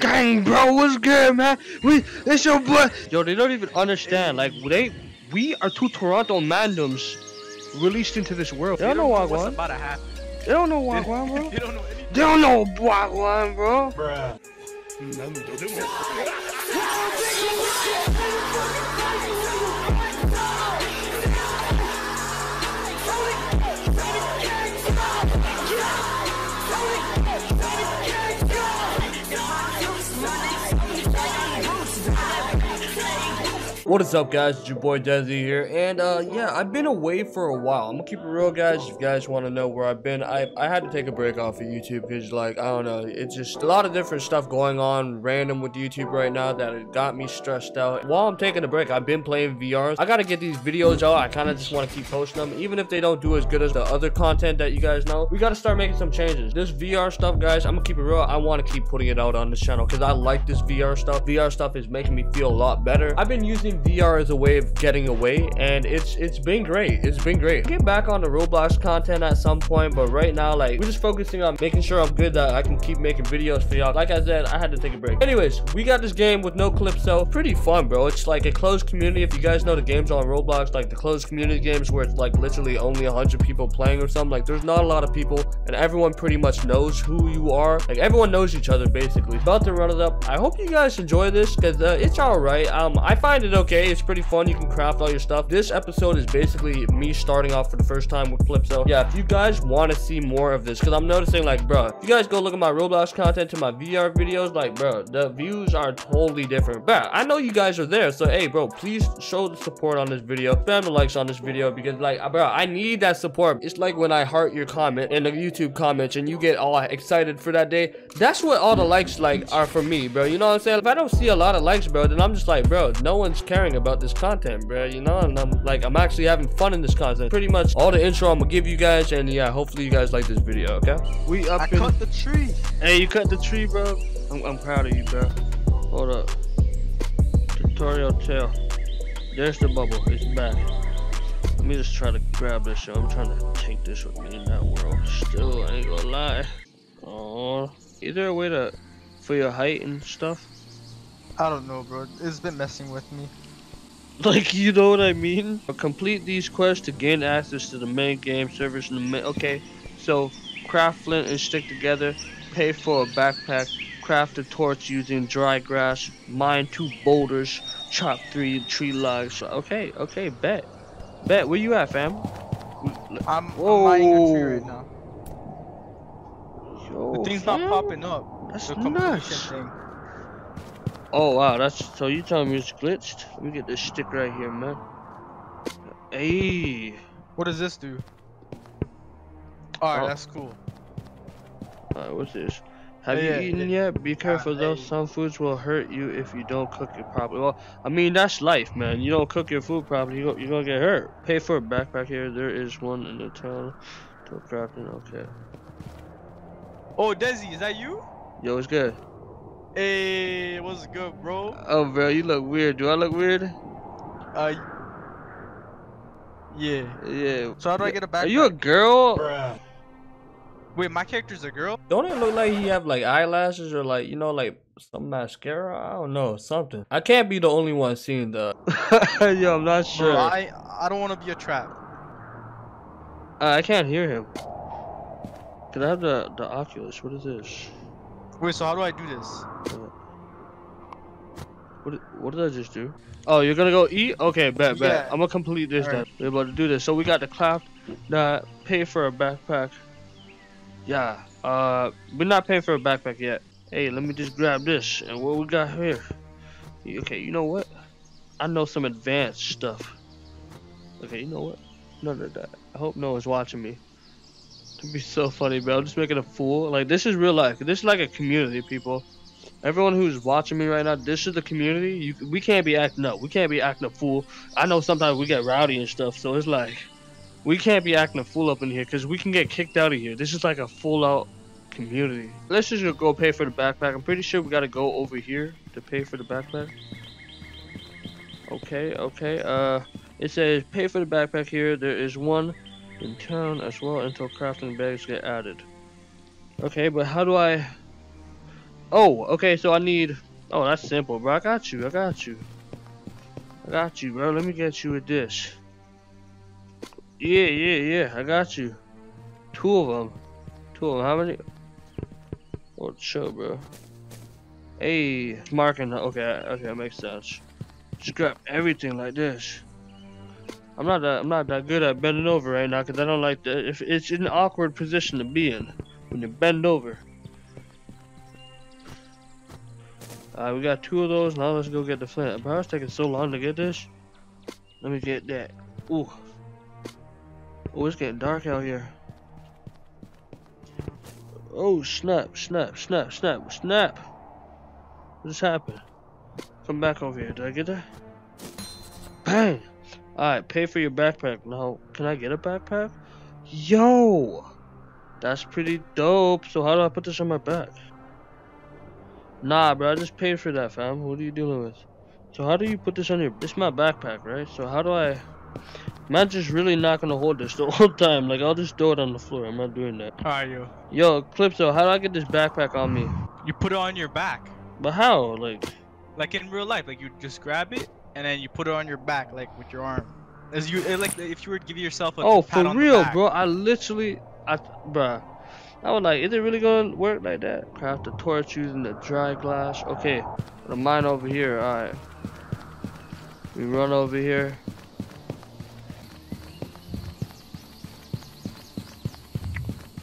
Gang, bro, what's good, man? We, it's your boy. Yo, they don't even understand. Like, they, we are two Toronto Mandoms released into this world. They don't know what's Wagwan. about to happen. They don't know Wagwan, bro. They don't know anything. They don't know Wagwan, bro. Bruh. What is up guys, it's your boy Dessi here, and uh, yeah, I've been away for a while. I'm gonna keep it real guys, if you guys want to know where I've been, I, I had to take a break off of YouTube because like, I don't know, it's just a lot of different stuff going on random with YouTube right now that it got me stressed out. While I'm taking a break, I've been playing VR, I gotta get these videos out, I kind of just want to keep posting them, even if they don't do as good as the other content that you guys know. We gotta start making some changes. This VR stuff guys, I'm gonna keep it real, I want to keep putting it out on this channel because I like this VR stuff. VR stuff is making me feel a lot better. I've been using VR as a way of getting away and it's it's been great. It's been great. Get back on the roblox content at some point but right now like we're just focusing on making sure i'm good that i can keep making videos for y'all. Like i said i had to take a break. Anyways we got this game with Noclypso pretty fun bro. It's like a closed community. If you guys know the games on roblox like the closed community games where it's like literally only 100 people playing or something like there's not a lot of people and everyone pretty much knows who you are. Like everyone knows each other basically. About to run it up. I hope you guys enjoy this because uh, it's all right um i find it okay it's pretty fun. You can craft all your stuff. This episode is basically me starting off for the first time with Clipso. Yeah, if you guys want to see more of this, because I'm noticing like, bro, if you guys go look at my Roblox content to my VR videos, like, bro, the views are totally different. Bro, I know you guys are there, so hey, bro, please show the support on this video. Spam the likes on this video because, like, uh, bro, I need that support. It's like when I heart your comment in the YouTube comments and you get all excited for that day. That's what all the likes like are for me, bro. You know what I'm saying? If I don't see a lot of likes, bro, then I'm just like, bro, no one's caring about this content, bro. You know, and I'm like, I'm actually having fun in this content. Pretty much all the intro I'm gonna give you guys, and yeah, hopefully you guys like this video. Okay? We up I in. cut the tree. Hey, you cut the tree, bro. I'm, I'm proud of you, bro. Hold up. Tutorial tail. There's the bubble. It's back. Let me just try to grab this. Show. I'm trying to take this with me in that world. Still, I ain't gonna lie. Oh, is there a way to for your height and stuff? I don't know, bro. It's been messing with me. Like, you know what I mean? Complete these quests to gain access to the main game servers in the main. Okay, so craft flint and stick together. Pay for a backpack. Craft a torch using dry grass. Mine two boulders. Chop three tree logs. Okay, okay, bet. Bet, where you at, fam? I'm, I'm Whoa. mining a tree right now. Yo, The thing's fam. not popping up. That's the completion nuts. thing. Oh wow, that's so you telling me it's glitched? Let me get this stick right here, man. Hey. What does this do? Alright, Oh. that's cool. Alright, what's this? Have oh, Yeah, you eaten yeah. yet? Be ah, careful though, some foods will hurt you if you don't cook it properly. Well, I mean, that's life, man. You don't cook your food properly, you go- you're gonna get hurt. Pay for a backpack here. There is one in the town. To crafting, okay. Oh, Dessi, is that you? Yo, it's good. Hey, what's good, bro? Oh, bro, you look weird. Do I look weird? Uh, yeah. Yeah. So how do I get a back? Are you a girl? Wait, my character's a girl? Don't it look like he have like eyelashes or like you know like some mascara? I don't know something. I can't be the only one seeing the. Yo, I'm not sure. Bro, I I don't want to be a trap. Uh, I can't hear him. Can I have the the Oculus. What is this? Wait, so how do I do this? What did- what did I just do? Oh, you're gonna go eat? Okay, bet bet. Yeah. I'm gonna complete this Alright. then. We're about to do this. So we got the craft, the pay for a backpack. Yeah. Uh, we're not paying for a backpack yet. Hey, let me just grab this and what we got here. Okay, you know what? I know some advanced stuff. Okay, you know what? None of that. I hope no one's watching me. It'd be so funny, bro. I'm just making a fool. Like this is real life. This is like a community, people. Everyone who's watching me right now, this is the community. You, we can't be acting up. We can't be acting a fool. I know sometimes we get rowdy and stuff, so it's like we can't be acting a fool up in here because we can get kicked out of here. This is like a full out community. Let's just go pay for the backpack. I'm pretty sure we got to go over here to pay for the backpack. Okay, okay. Uh, it says pay for the backpack here. There is one in town as well until crafting bags get added. Okay, but how do I? Oh, okay, so I need... Oh, that's simple, bro. I got you, I got you. I got you, bro. Let me get you a dish. Yeah, yeah, yeah. I got you. Two of them. Two of them. How many? Oh, show, bro. Hey, marking. Okay, okay, that makes sense. Just grab everything like this. I'm not that I'm not that good at bending over right now because I don't like the if it's an awkward position to be in when you bend over. Alright, we got two of those. Now let's go get the flint. Bro, it's taking so long to get this. Let me get that. Ooh. Oh, it's getting dark out here. Oh, snap, snap, snap, snap, snap. What just happened? Come back over here. Did I get that? Bang! Alright, pay for your backpack. No, can I get a backpack? Yo! That's pretty dope. So how do I put this on my back? Nah, bro, I just paid for that, fam. What are you dealing with? So how do you put this on your... This is my backpack, right? So how do I... Man, just really not gonna hold this the whole time. Like, I'll just throw it on the floor. I'm not doing that. How Alright, yo. Yo, Clipso, how do I get this backpack on me? You put it on your back. But how? Like... Like in real life, like you just grab it and then you put it on your back, like with your arm. As you like, if you were to give yourself oh, a oh for real, bro. I literally, I, bruh. I was like, is it really gonna work like that? Craft a torch using the dry glass. Okay, the mine over here. All right, we run over here.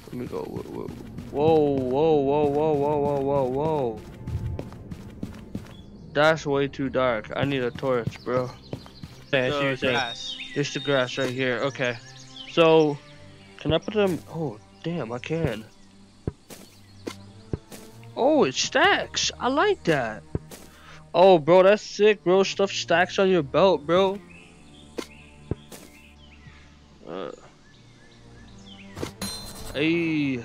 Let me go. Whoa, whoa, whoa, whoa, whoa, whoa, whoa, whoa. That's way too dark. I need a torch, bro. Yeah, I see what The you're saying. grass. It's the grass right here. Okay. So, can I put them? Oh, damn, I can. Oh, it stacks. I like that. Oh, bro, that's sick, bro. Stuff stacks on your belt, bro. Uh. Hey.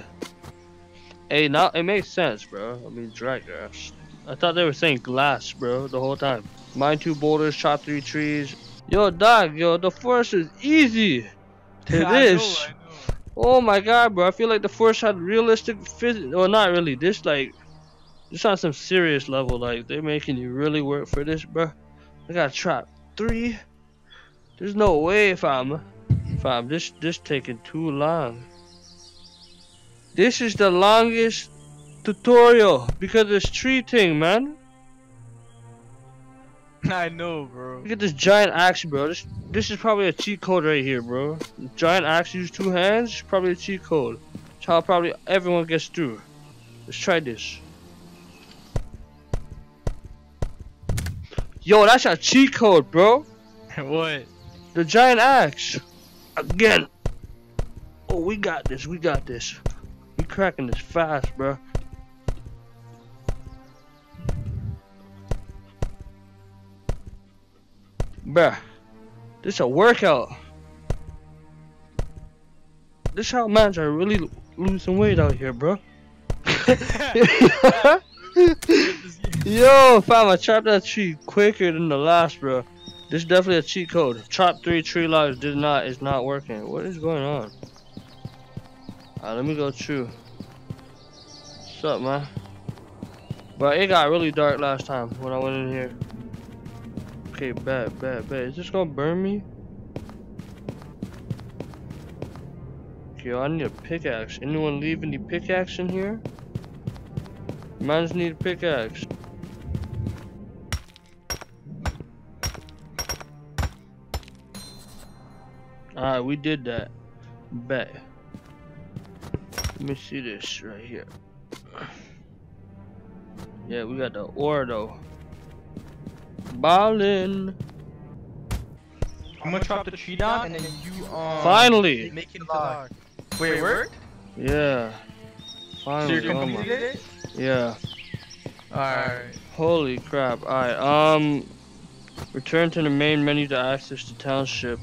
Hey, now it makes sense, bro. I mean, dry grass. I thought they were saying glass, bro, the whole time. Mine two boulders, chop three trees. Yo, dog, yo, the forest is easy. To I know, this. I know. Oh my god, bro. I feel like the forest had realistic physics. Well, not really. This, like, this on some serious level. Like, they're making you really work for this, bro. I got trap three. There's no way if I'm, if I'm this, this taking too long. This is the longest tutorial because this tree thing, man. I know, bro. Look at this giant axe, bro. This this is probably a cheat code right here, bro. Giant axe use two hands, probably a cheat code. That's how probably everyone gets through. Let's try this. Yo, that's a cheat code, bro. what? The giant axe. Again. Oh, we got this. We got this. We cracking this fast, bro. Bruh. This a workout. This how mans are really lo- losing weight out here, bro. Yo, fam, I chopped that tree quicker than the last, bro. This is definitely a cheat code. Chop three tree logs did not is not working. What is going on? Alright, let me go true. What's up, man? But it got really dark last time when I went in here. Okay, bad, bad, bad. Is this gonna burn me? Yo, I need a pickaxe. Anyone leave any pickaxe in here? Mines need a pickaxe. Alright, we did that. Bet. Let me see this right here. Yeah, we got the ore though. Ballin'. I'm gonna chop the tree down and then you um Finally. make it log. Wait, it worked? Yeah. So you completed it? Yeah. Alright. Holy crap. Alright, um return to the main menu to access the township.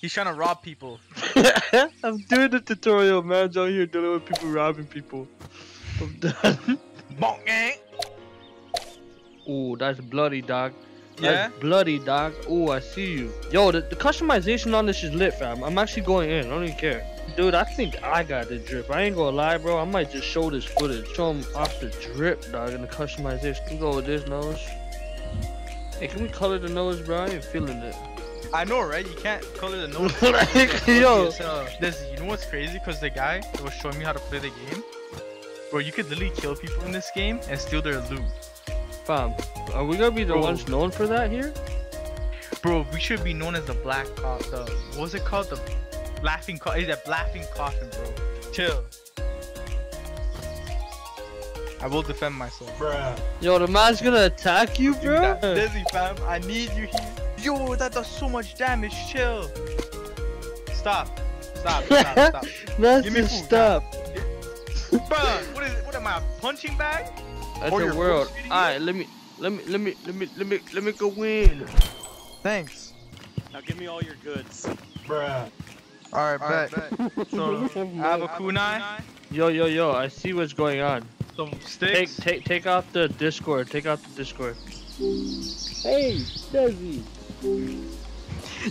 He's trying to rob people. I'm doing the tutorial, man. Out here dealing with people robbing people. I'm done. Bonk gang. Ooh, that's bloody, dog. Yeah? That's bloody, dog. Oh, I see you. Yo, the, the customization on this is lit, fam. I'm actually going in. I don't even care. Dude, I think I got the drip. I ain't gonna lie, bro. I might just show this footage. Show him off the drip, dog, and the customization. Can we go with this nose? Hey, can we color the nose, bro? I ain't feeling it. I know, right? You can't color the nose. like, yo. This, you know what's crazy? Cause the guy that was showing me how to play the game, bro, you could literally kill people in this game and steal their loot. Fam, are we gonna be the Bro. ones known for that here? Bro, we should be known as the black cop. The what was it called? The laughing co- Is that laughing coffin, bro? Chill. I will defend myself. Bro. Yo, the man's gonna attack you, bro. that Dizzy fam, I need you here. Yo, that does so much damage. Chill. Stop. Stop. Stop. Stop. That's Give me food, stop. Bruh, what is it? What am I? A punching bag? That's Or your world. Alright, let me, let me, let me, let me, let me, let me go in. Thanks. Now give me all your goods. Bruh. Alright, bet. So, I have a kunai, Yo, yo, yo! I see what's going on. some sticks. take, take take off the Discord. Take off the Discord. Hey, Dessi,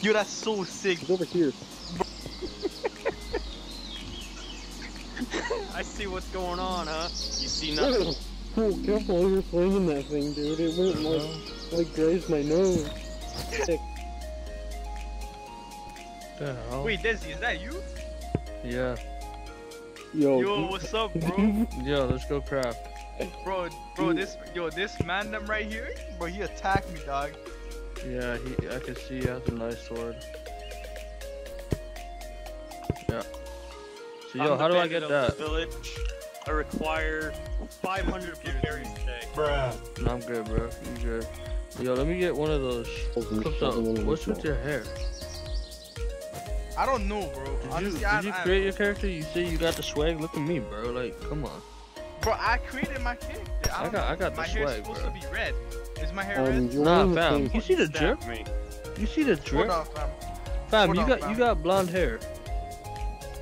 Yo, that's so sick. he's over here. I see what's going on, huh? You see nothing? Oh, careful when you're swinging that thing, dude. It went like, like grazed my nose. The hell? Wait, Dessi, is that you? Yeah. Yo, Yo, what's up, bro? Yo, let's go craft. bro, bro, this, yo, this man them right here, bro, he attacked me, dog. Yeah, he. I can see he has a nice sword. Yeah. So yo, I'm how do I get that? Village. I require 500 blueberries today. No, I'm good, bro. You good? Yo, let me get one of those. What's up? What's with your hair? I don't know, bro. Did you, Honestly, did I, you I- create your character? You say you got the swag. Look at me, bro. Like, come on. Bro, I created my character. I, I got- know. I got the my hair's swag, supposed bro. to be red. Is my hair Um, red? you're Nah, fam. You see the drip? Me. You see the drip? Hold on, fam. Fam, Hold you on, got fam. you got blonde hair.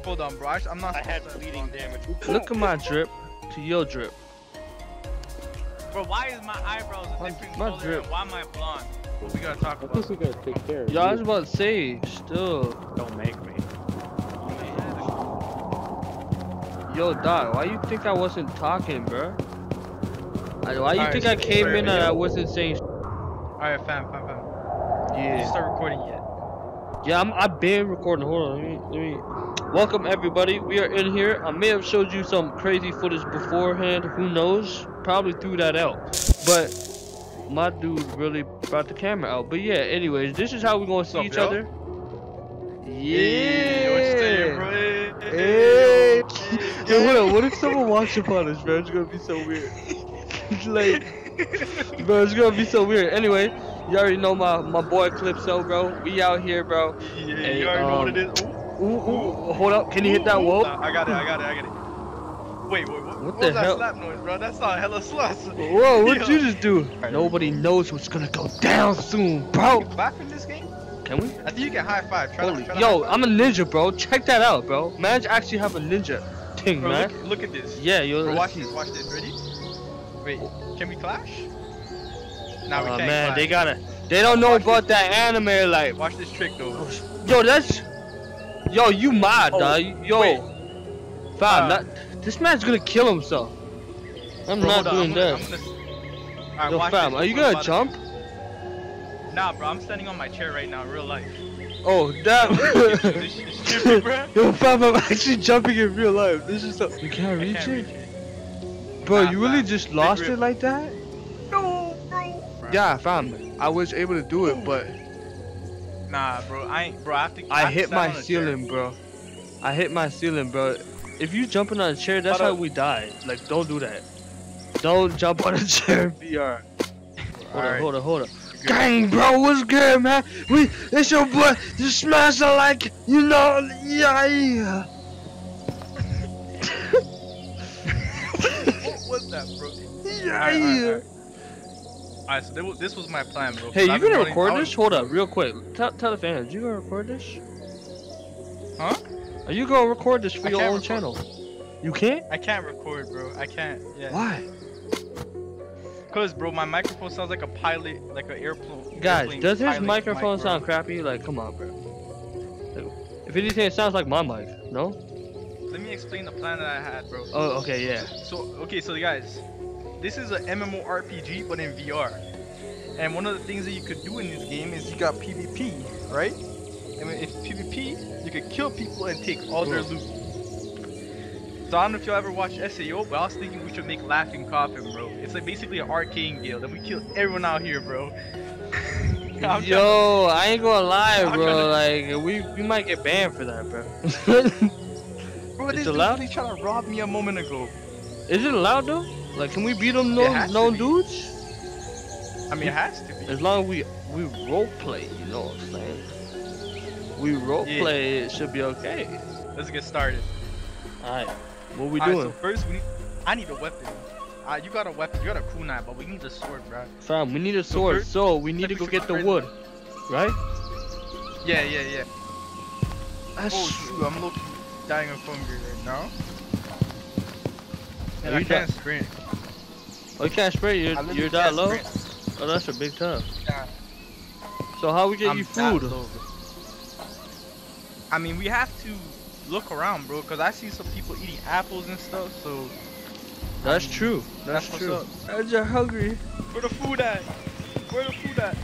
Hold on, bro. I, I'm not. I had bleeding damage. Look at my drip to your drip. blonde. Bro, why is my eyebrows a My- different my color drip. why am I blonde? We gotta talk about. I about. think we gotta take care of Yo, I was about to say, still. Don't make me. Yo, dog, why you think I wasn't talking, bro? I- Why you Alright, think I came in and. I wasn't saying? Alright, fam, fam, fam. Did you start recording yet? Yeah, I'm, I've been recording. Hold on, let me, let me. Welcome everybody. We are in here. I may have showed you some crazy footage beforehand. Who knows? Probably threw that out. But my dude really brought the camera out. But yeah, anyways, this is how we're gonna see up, each yo? other. Hey, what? Yeah. Hey, Hey. Yo, hold. What if someone walks upon us, bro? It's gonna be so weird. like, bro, it's gonna be so weird. Anyway, you already know my my boy Clipso, bro. We out here, bro. Yeah, Hey, you already know what um, it is. Ooh. Ooh, ooh, hold up. Can you hit that whoa? I got it, I got it, I got it. Wait, wait, what, What the was hell? that slap noise, bro? That's not hella sluts. Whoa, what'd you just do? Nobody knows what's gonna go down soon, bro. Clap in this game? Can we? I think you can high five. Try Holy, to, try yo, high I'm a ninja, bro. Check that out, bro. Man's actually have a ninja thing, Bro, man. look, look at this. Yeah, yo. Bro, watch this, watch this. Ready? Wait, can we clash? Nah, we can't man, they gotta. They don't know Watch about that anime, like. Watch this trick though. Yo, that's. Yo, you mad, Oh, dog. Yo. wait. Fam, Uh, that, this man's gonna kill himself. I'm Bro, not doing that. Alright, Yo, fam, this. are you gonna it? jump? Nah, bro, I'm standing on my chair right now, real life. Oh, damn. this shit is trippy, bro. Yo, fam, I'm actually jumping in real life. This is so. You can't reach can't it? reach it. Bro, Nah, you really fam. just lost it like that? No, I found fam. I was able to do it, but Nah, bro, I ain't, bro. I have to. I have hit my ceiling, bro. I hit my ceiling, bro. If you jumping on a chair, that's how we die. Like, don't do that. Don't jump on a chair VR. Hold on, Alright. hold on, hold on. Gang, bro, what's good, man? We, it's your boy, the smasher, like, you know, yeah, yeah. What was that, bro? yeah, yeah. Alright, so this was, this was my plan, bro. Hey, you I've gonna record this? Hold up, real quick. Tell, tell the fans, you gonna record this? Huh? Are you gonna record this for I your own record. channel? You can't? I can't record, bro. I can't. Yeah. Why? Cause, bro, my microphone sounds like a pilot, like an airplane. Guys, does his microphone mic, sound crappy? Like, come on, bro. Like, if If anything, it sounds like my mic. No? Let me explain the plan that I had, bro. Oh, okay, yeah. So, okay, so guys, this is a MMORPG, but in VR. And one of the things that you could do in this game is you got PvP, right? And if PvP, you could kill people and take all their loot. So I don't know if y'all ever watched SAO, but I was thinking we should make Laughing Coffin, bro. It's like basically an arcane guild, and we kill everyone out here, bro. To- Yo, I ain't gonna lie, I'm bro. Like, we we might get banned for that, bro. bro, it's this allowed? trying to rob me a moment ago. Is it allowed though? Like, can we beat them known, known dudes? I mean, it has to be. As long as we we role play, you know what I'm saying? We role Yeah. play, it should be okay. Let's get started. Alright, what we Alright, doing? so first we need, I need a weapon. Uh, you got a weapon, you got a kunai, but we need a sword, bro. Fam, we need a sword, first- so we need to go get the wood, right? Yeah, yeah, yeah. That's Oh shoot, I'm looking dying of hunger right now. And Are I you can't sprint. Oh, you can't spray. I You're, you're that low. sprint. Oh, that's a big tough. Yeah. So how we get I'm you food? I mean, we have to look around, bro, because I see some people eating apples and stuff, so That's I mean, true. That's, that's what's true. up. I'm just hungry. Where the food at? Where the food at?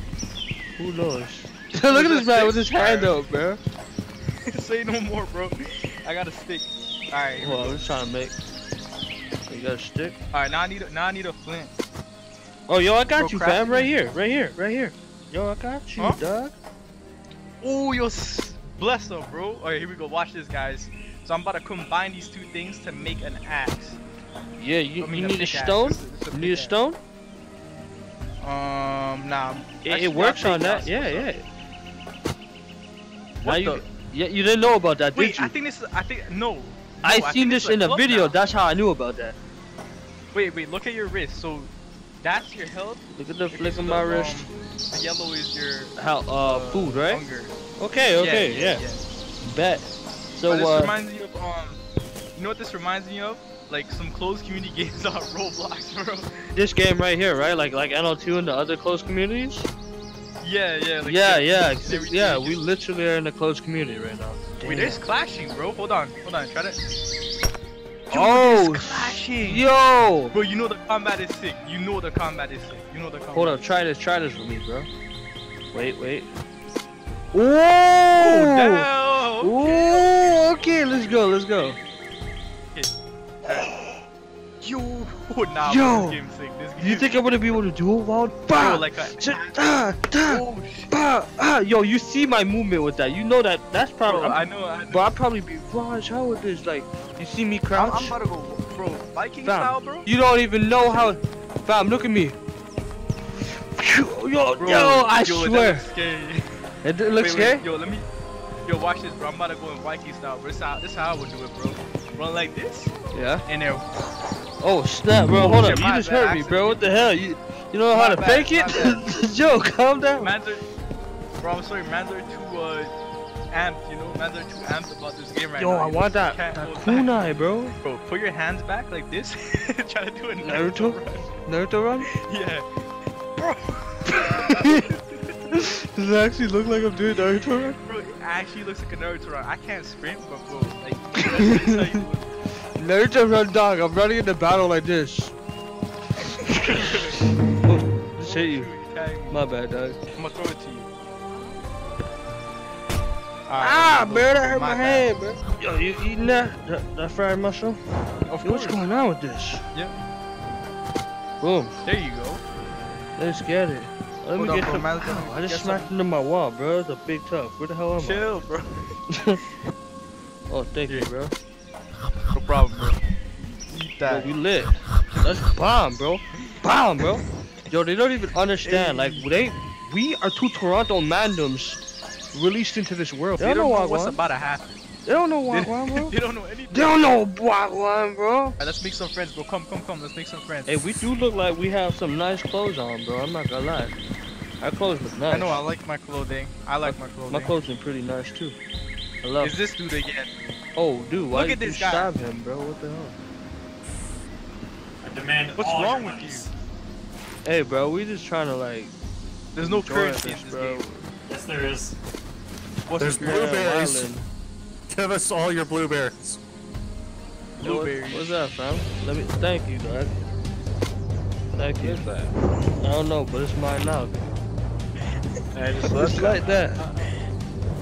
Who knows? Look at this man with his hand up, bro. Say no more, bro. I got a stick. Alright, here we Well. I'm just trying to make. You got a stick? Alright, now I need a, now I need a flint. Oh, yo, I got Bro, you, fam. Right here, right here, right here. Yo, I got you, Huh? dog. Oh, yo, bless up, bro. Alright, here we go. Watch this, guys. So I'm about to combine these two things to make an axe. Yeah, you, I mean, you need a stone? It's a- it's a You need a stone? Um, nah. It, it works on that. Yeah, yeah. up? Now What you, yeah, you didn't know about that, Wait, did you? I think this is. I think no. no, I think seen this this is in a video. now. That's how I knew about that. Wait, wait. Look at your wrist. So that's your health. Look at the flick of my um, wrist. The yellow is your How uh, food, right? Hunger. Okay, okay, yeah. Bet. So But this uh, reminds me of um. You know what this reminds me of? Like some closed community games on Roblox, bro. this game right here, right? Like like NO2 and the other closed communities. Yeah, yeah. Like yeah, yeah, yeah. We literally are in a closed community right now. Wait, there's clashing, bro. Hold on, hold on. Try to. Yo, Oh, there's. Yo! Bro, you know the combat is sick. You know the combat is sick. You know the combat. Hold up, try this, try this with me, bro. Wait, wait. Oh, Ooh! damn. Ooh, okay, let's go, let's go. Yo, oh, nah, Yo. this game's sick. This game You think I'm gonna be able to do it, Wild? Bro, Bah! like a. Ch- ah, ah, Oh, bah, ah. Yo, you see my movement with that? You know that? That's probably. Bro, I'm- I know. I know. Bro, I'd probably be Raj. How with this? Like, you see me I'm, crouch? I'm about to go, bro. Viking Fam, style, bro. You don't even know how. Fam, look at me. Yo, Bro, yo, I yo, that swear. looks scary. It looks wait, wait, scary. Yo, let me. Yo, watch this, bro. I'm about to go in Viking style, bro. This how, this how I would do it, bro. Run like this, Yeah. and then. Oh snap, bro. Hold up. You just hurt me, bro. What the hell? You you know how to fake it? Yo, calm down. Mans are, bro, I'm sorry, mans are too uh, amped, you know, mans are too amped about this game right Yo, now. Yo, I want that that kunai, bro. Bro, put your hands back like this. Try to do a Naruto? run. Naruto run? Yeah. Bro, Does it actually look like I'm doing Naruto run? bro, it actually looks like a Naruto run. I can't sprint, but bro, like, that's what I tell you. Naruto run, dog. I'm running into battle like this. oh, just hit you. Tag me. My bad, dog. I'm gonna throw it to you. Ah, Alright, man, that hurt my, bad. hand, bro. Yo, you eating that? That, that fried mushroom? Of Yo, what's going on with this? Yeah. Boom. There you go. Let's get it. Let Hold me on, get bro, some. man's gonna I just get smacked some- into my wall, bro. It's a big tough. Where the hell am I? Chill, bro. Oh, thank you, bro. No problem, bro. Eat Yo, that. we lit. That's bomb, bro. Bomb, bro. Yo, they don't even understand. Like, they, we are two Toronto mandoms released into this world. They, They don't know know what's about to happen. They don't know They, Wagwan, bro. they don't know anything. They don't know Wagwan, bro. Alright, let's make some friends, bro. Come, come, come. Let's make some friends. Hey, we do look like we have some nice clothes on, bro. I'm not gonna lie. Our clothes look nice. I know. I like my clothing. I like my clothing. My clothes are pretty nice too. I love. Is this dude again? Oh, dude, why Look did at you guy. stab him, bro? What the hell? I demand What's all wrong your with you? Hey, bro, we just trying to like. There's no enjoy currency this, in this bro. game. Yes, there is. What's There's the no blueberries. Wildin'. Give us all your blueberries. Blueberries. What's up, fam? Let me thank you, dog. Thank you. I don't know, but it's mine now. I just Just like that.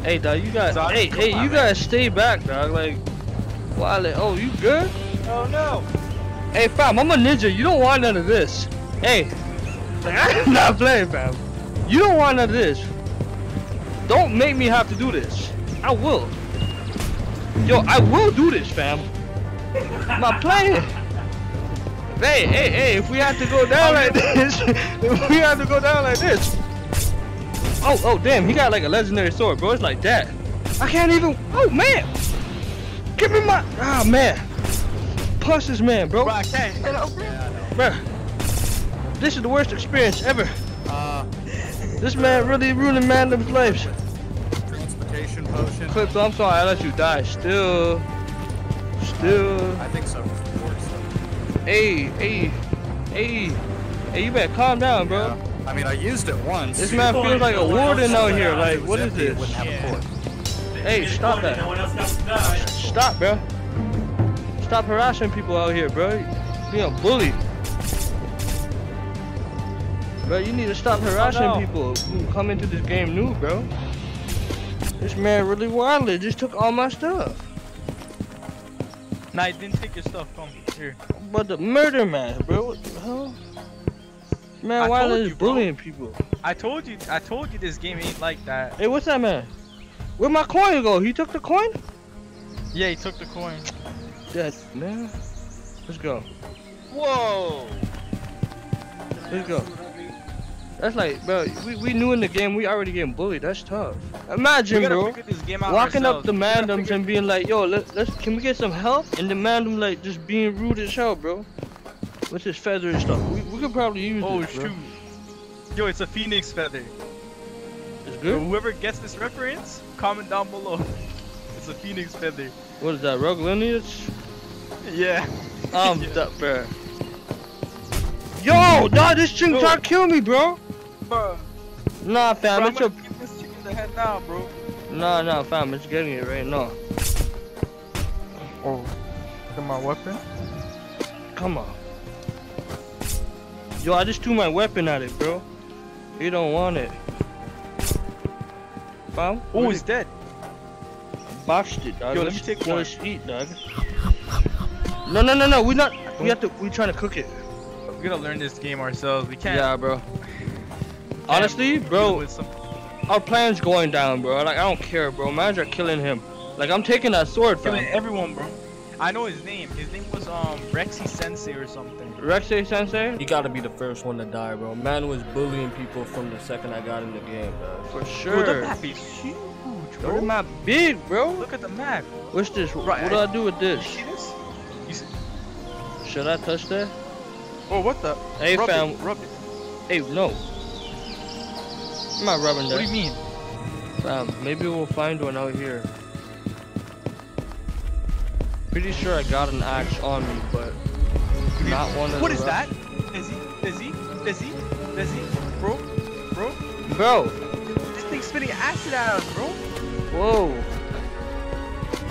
Hey, dog, you got. Dog, Hey, hey, on, you man. gotta stay back, dog. Like, Wale. Oh, you good? Oh no! Hey, fam, I'm a ninja. You don't want none of this. Hey, like, I'm not playing, fam. You don't want none of this. Don't make me have to do this. I will. Yo, I will do this, fam. I'm not playing. Hey, hey, hey, if we have to go down like this, if we have to go down like this. Oh, oh, damn, he got like a legendary sword, bro. It's like that. I can't even. Oh, man. Give me my. Ah, man. Punch this man, bro. Bro, I can't. Bruh, this is the worst experience ever. Uh, This man really ruining mandom's lives. transportation potion. Clips, I'm sorry, I let you die. Still, still. I think so. Of. Hey, hey, hey, hey, you better calm down, bro. Yeah. I mean, I used it once. This man feels like a warden out here. Like, what is this? wouldn't have a cord. Hey, stop that. Stop, bro. Stop harassing people out here, bro. You Being a bully. Bro, you need to stop harassing no. people who come into this game new, bro. This man really wildly just took all my stuff. Nah, I didn't take your stuff. Come here. But the murder man, bro, what the hell? Man, I why told is you, bullying people? I told you. I told you this game ain't like that. Hey, what's that man? Where'd my coin go? He took the coin? Yeah, he took the coin. Yes, man. Let's go. Whoa. Let's go. That's like, bro, we, we new in the game, we already getting bullied. That's tough. Imagine, bro, figure this game out walking up the to mandoms and being like, yo, let, let's, can we get some help? And the mandom, like, just being rude as hell, bro. With this feather and stuff. We, we could probably use Oh this, bro. shoot. Yo, it's a phoenix feather. It's So good? whoever gets this reference, comment down below. It's a phoenix feather. What is that, rogue lineage? Yeah. Um, Yeah. that, bro. Yo, nah, this chick Yo. tried to kill me, bro. Bro, Nah, fam, I'm it's a... gonna give this chicken the head now, bro. Nah, nah, fam, it's getting it right now. Oh, look at my weapon. Come on. Yo, I just threw my weapon at it, bro. He don't want it. Fam? Oh, Really it's dead. botched it, dog. Yo, let let's, me take yo, one. Let's eat, dog. No, no, no, no. We not. We have to. We trying to cook it. We gotta learn this game ourselves. We can't. Yeah, bro. Honestly, bro, our plan's going down, bro. Like I don't care, bro. Manager killing him. Like I'm taking that sword, killing fam. everyone, bro. I know his name. His name was um Rexy Sensei or something. Rexy Sensei. You gotta be the first one to die, bro. Man was bullying people from the second I got in the game, bro. For Bro, sure. the map is huge, Bro, bro. the map big, bro. Look at the map. What's this? What do I- I do with this? You this? see this? You see? Should I touch that? Oh, what the? Hey, rub fam. It, rub it. Hey, no. I'm not rubbing that. What do you mean? Fam, maybe we'll find one out here. Pretty sure I got an axe on me, but not one of What is that? Is he? Is he? Is he? Is he? Bro? Bro? Bro, This thing's spitting acid out us, bro. whoa.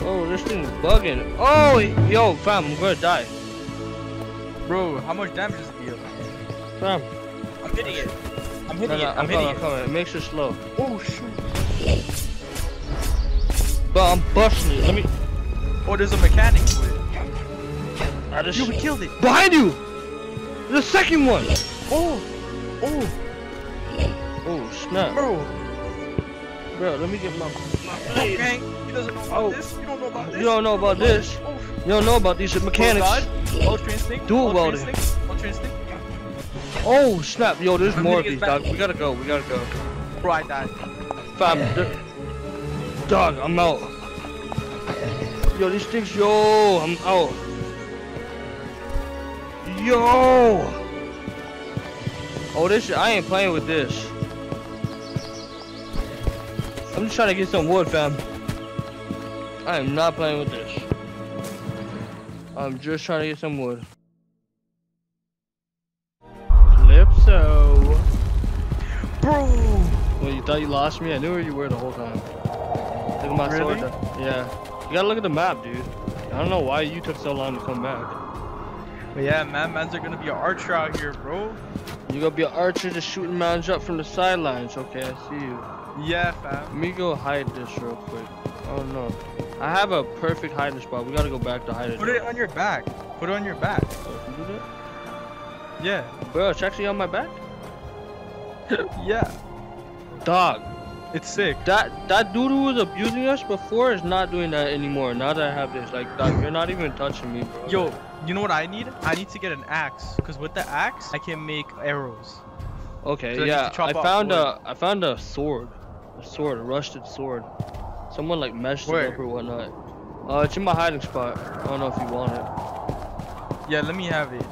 Oh, this thing's bugging. Oh, yo, fam, I'm gonna die. Bro, how much damage does it deal? Fam, I'm hitting it. I'm hitting no, it. I'm, I'm hitting coming, I'm it. coming. It makes it slow. Oh shoot. But I'm busting it. Let me. Oh, there's a mechanic to it. I just. Yo, we killed it. Behind you! The second one! Oh, oh, Oh, snap. bro. Bro, let me get my. Oh, gang. He doesn't know about Oh. this. You don't know about this. You don't know about oh, this. Oh, You don't know about these mechanics. Oh, God. Ultra instinct. Do Ultra about it. instinct. Ultra instinct. Oh, snap. Yo, there's I'm more of these, it back. dog. We gotta go. We gotta go. Bro, I died. Fam, dog, I'm out. Yo, these things, yo, I'm out. Yo! Oh, this, I ain't playing with this. I'm just trying to get some wood, fam. I am not playing with this. I'm just trying to get some wood. Calypso. Bro. Well, you thought you lost me? I knew where you were the whole time. Look at my Really? sword. Yeah. You gotta look at the map, dude. I don't know why you took so long to come back. But yeah, man, mans are gonna be an archer out here, bro. You gonna be an archer just shooting mans up from the sidelines. Okay, I see you. Yeah, fam. Let me go hide this real quick. Oh no. I have a perfect hiding spot. We gotta go back to hide it. Put it on your back. Put it on your back. Oh, can do that? Yeah. Bro, it's actually on my back? yeah. Dog. It's sick. That that dude who was abusing us before is not doing that anymore. Now that I have this, like, dog, you're not even touching me, bro. Yo, you know what I need? I need to get an axe. Cause with the axe, I can make arrows. Okay, So yeah, chop I found wood. a I found a sword, a sword, a rusted sword. Someone like messed it up or whatnot. Uh, it's in my hiding spot. I don't know if you want it. Yeah, let me have it.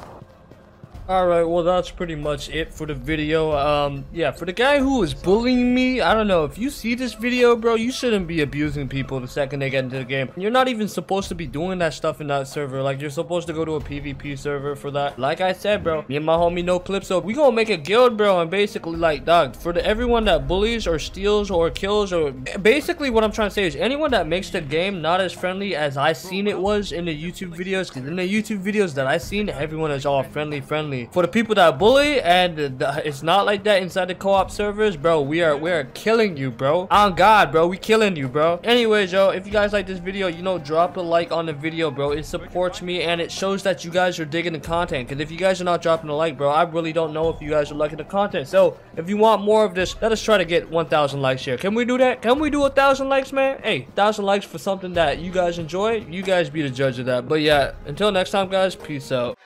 Alright, well that's pretty much it for the video. Um, yeah, for the guy who was bullying me, I don't know, if you see this video, bro, you shouldn't be abusing people the second they get into the game. You're not even supposed to be doing that stuff in that server. Like, you're supposed to go to a PvP server for that. Like I said, bro, me and my homie Noclypso, we gonna make a guild, bro, and basically, like, dog, for the everyone that bullies or steals or kills or... Basically, what I'm trying to say is anyone that makes the game not as friendly as I seen it was in the YouTube videos, because in the YouTube videos that I seen, everyone is all friendly, friendly. For the people that bully, and it's not like that inside the co-op servers, bro, we are we are killing you, bro. On God, bro, we killing you, bro. Anyways, yo, if you guys like this video, you know, drop a like on the video, bro. It supports me, and it shows that you guys are digging the content. Because if you guys are not dropping a like, bro, I really don't know if you guys are liking the content. So, if you want more of this, let us try to get 1,000 likes here. Can we do that? Can we do a 1,000 likes, man? Hey, 1,000 likes for something that you guys enjoy. You guys be the judge of that. But yeah, until next time, guys, peace out.